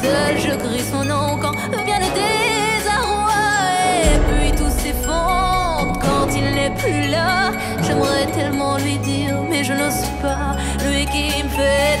Seul je crie son nom quand vient le désarroi. Et puis tout s'effondre quand il n'est plus là. J'aimerais tellement lui dire, mais je n'ose pas. Lui qui me fait